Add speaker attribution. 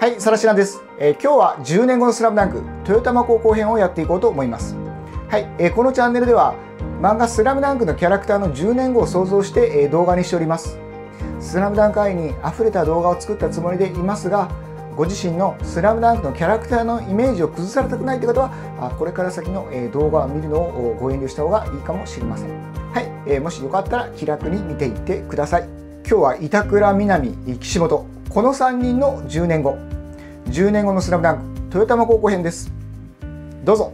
Speaker 1: はい、さらしなです、えー、今日は10年後のスラムダンク、豊玉高校編をやっていこうと思います。はい、えー、このチャンネルでは、漫画スラムダンクのキャラクターの10年後を想像して、えー、動画にしております。スラムダンク愛に溢れた動画を作ったつもりでいますが、ご自身のスラムダンクのキャラクターのイメージを崩されたくないという方は、あこれから先の、え、動画を見るのをご遠慮した方がいいかもしれません。はい、え、もしよかったら気楽に見ていってください。今日は板倉南、岸本、この3人の10年後。10年後のスラムダンク豊玉高校編です。どうぞ。